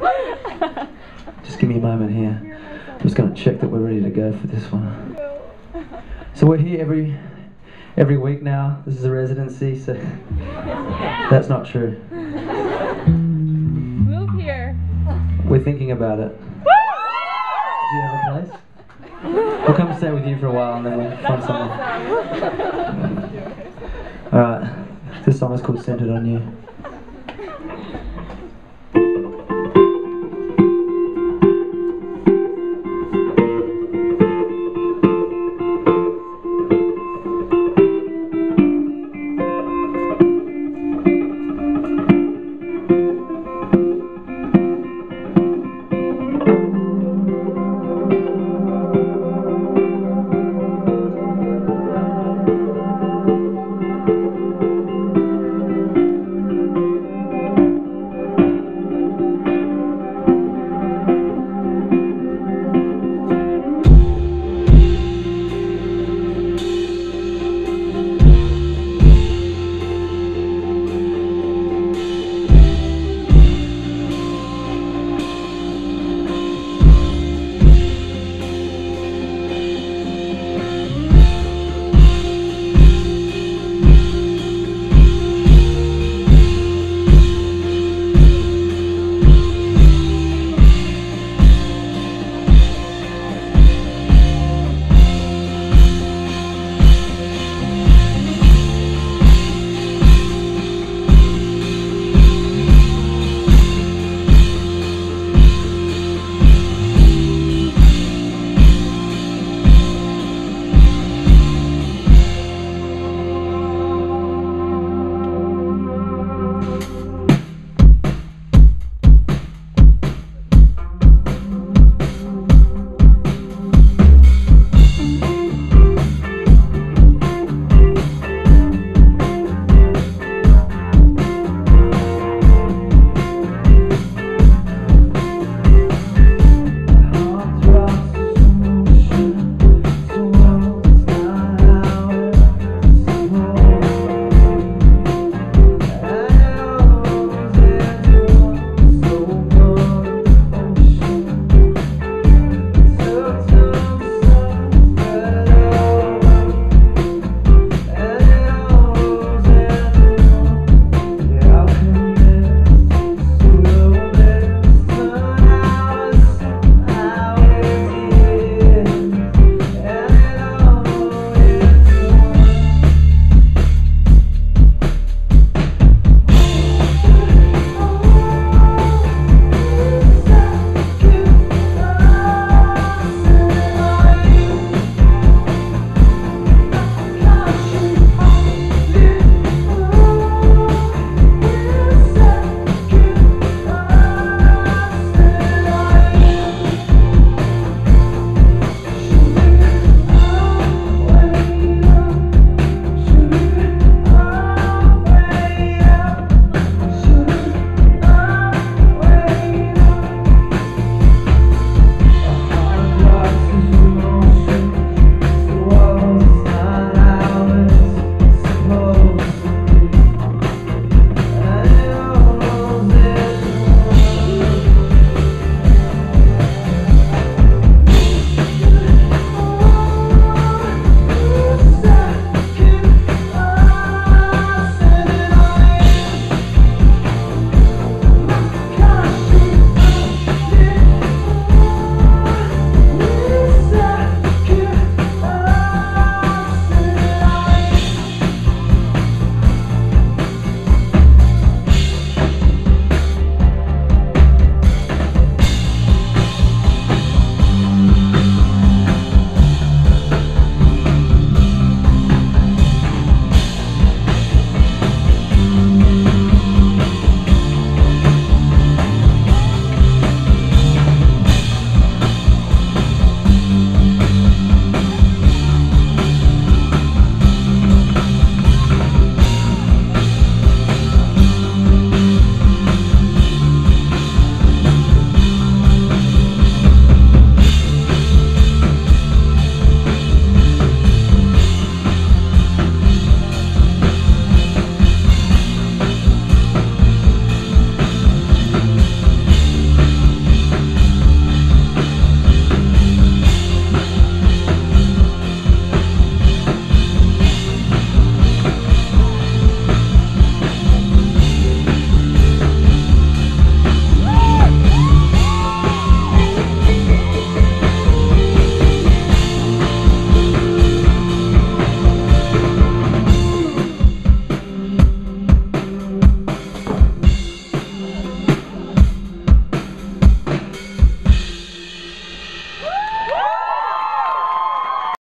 Just give me a moment here. I'm just going to check that we're ready to go for this one. So we're here every every week now. This is a residency, so that's not true. Move here. We're thinking about it. Do you have a place? We'll come stay with you for a while and then we'll find someone. Alright, this song is called Centered on You.